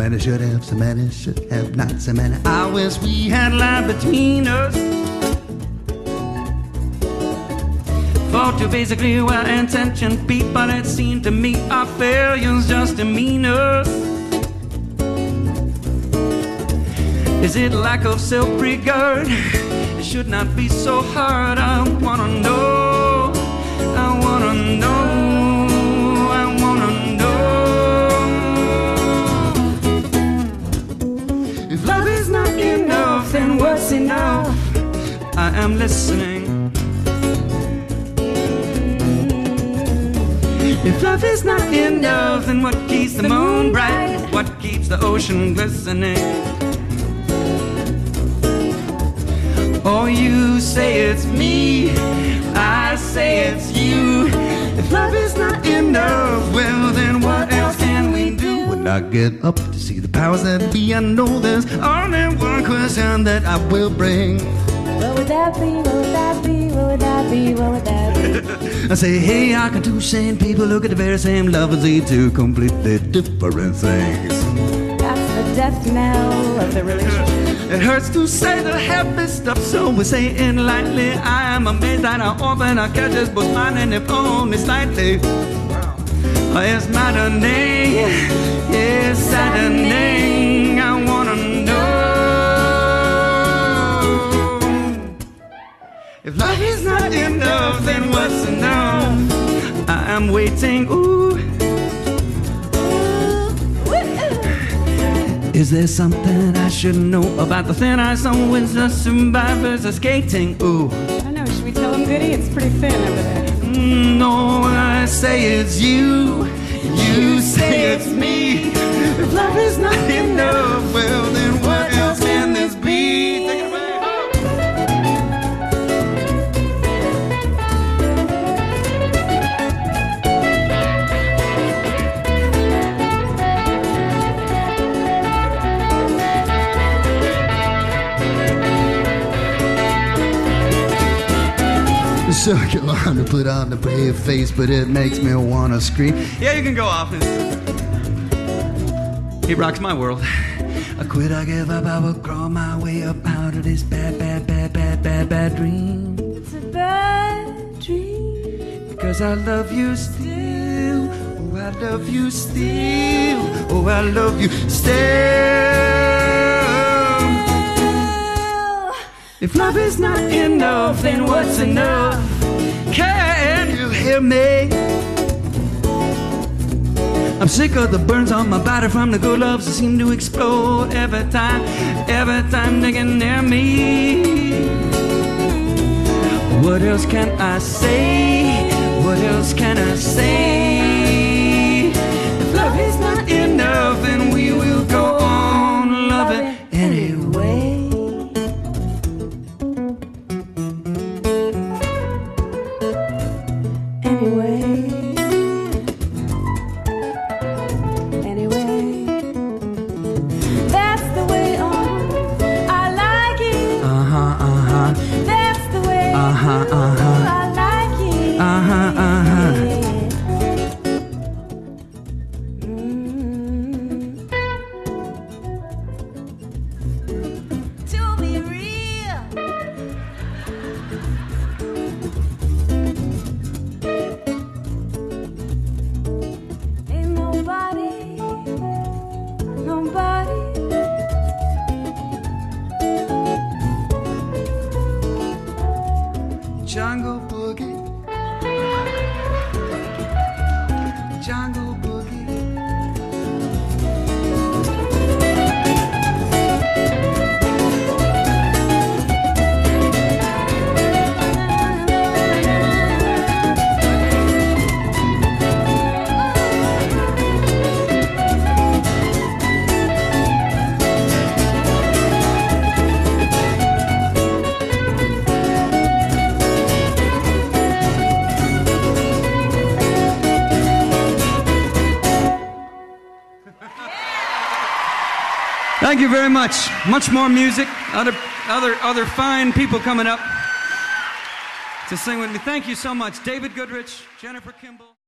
many should have, so many should have, not so many hours we had lie between us. For to basically well intentioned people, it seemed to me our failures just demean us. Is it lack of self regard? It should not be so hard. I wanna know. I wanna know. I am listening. If love is not enough, then what keeps the moon bright? What keeps the ocean glistening? Oh, you say it's me, I say it's you. If love is not enough, well, then what else can we do? When I get up to see the powers that be, I know there's only one question that I will bring. What would that be? What would that be? What would that be? What would that be? I say, hey, I can two same people look at the very same love and see two completely different things. That's the death knell of the relationship. It hurts to say the happy stuff, so we say it lightly. I am amazed that how often I catch us both smiling, if only slightly. Oh, it's maddening, it's saddening. If love is not enough, then what's enough? I am waiting. Ooh. Is there something I should know about the thin ice on the survivors are skating? Ooh, I don't know. Should we tell him Goody? It's pretty thin over there. mm, no, I say it's you. You say it's me. If love is not So you want to put on the brave face, but it makes me want to scream. Yeah, you can go off. He rocks my world. I quit, I give up, I will crawl my way up out of this bad, bad, bad, bad, bad, bad dream. It's a bad dream. Because I love you still. Oh, I love you still. Oh, I love you still. If love is not enough, then what's enough? Can you hear me? I'm sick of the burns on my body from the good loves that seem to explode every time, every time they get near me. What else can I say? What else can I say? If love is not enough, then we will go on loving anyway. Anyway. Jungle boogie. Jungle Thank you very much. Much more music. Other, other, other fine people coming up to sing with me. Thank you so much, David Goodrich, Jennifer Kimball.